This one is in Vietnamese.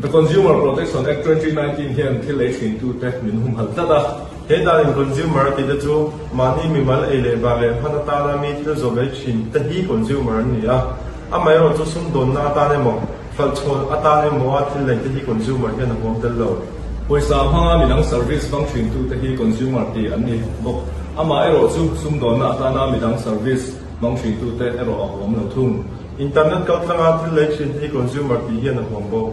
The Consumer Protection Act 2019 hian thil lei thin tu te min hum hal tada he dan in consumer ti da chu mani mi mal e le ba le hana ta na mi tu zo bai chin ta hi consumer ni a a mai ro chu sum don na ta ne mo fal chon a ta ne mo a thil lei ta hi consumer hian a hom tel lo Pwesa hanga midang service function tu te hi consumer ti an ni bok ama ero chu sum don na ta na midang service function tu te ero a hom lo thum internet ka tlanga thil lei chin hi consumer ti hian a hom bo